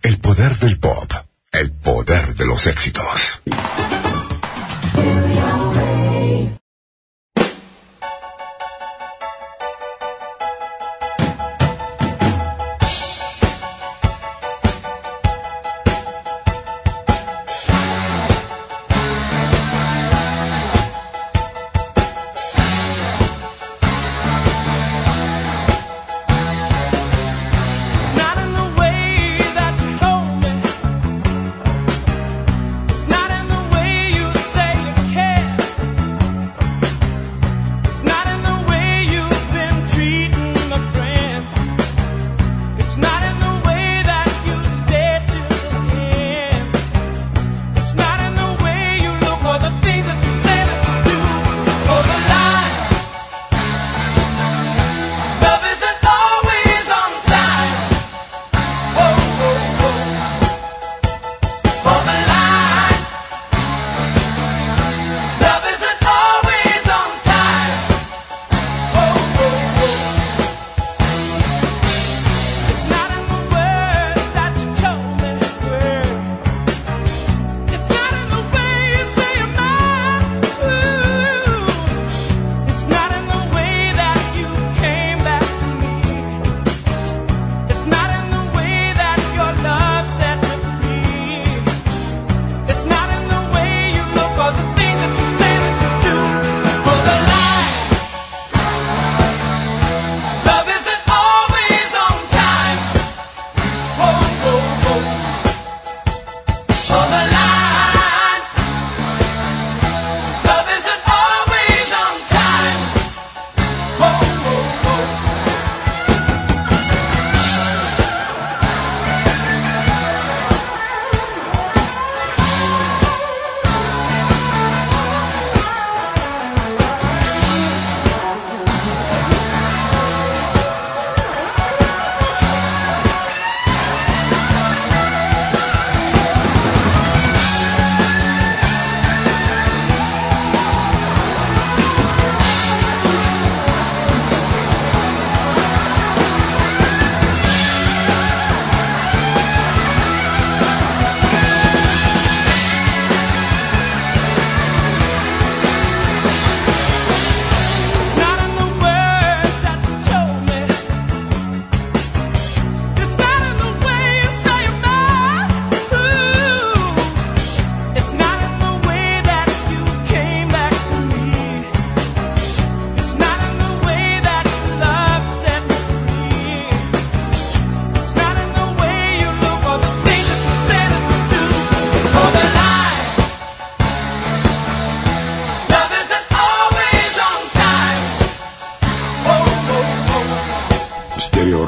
El poder del pop. El poder de los éxitos.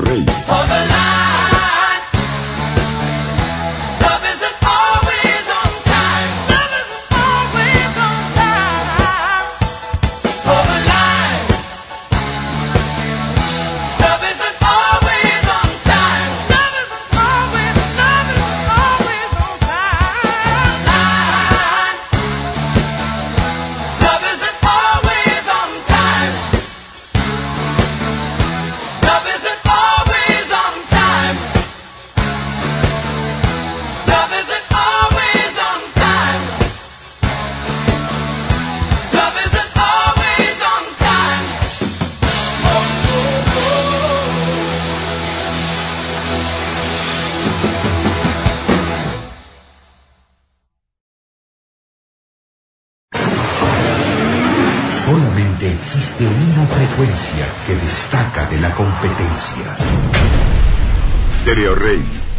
Rey. solamente existe una frecuencia que destaca de la competencia. Stereo Rey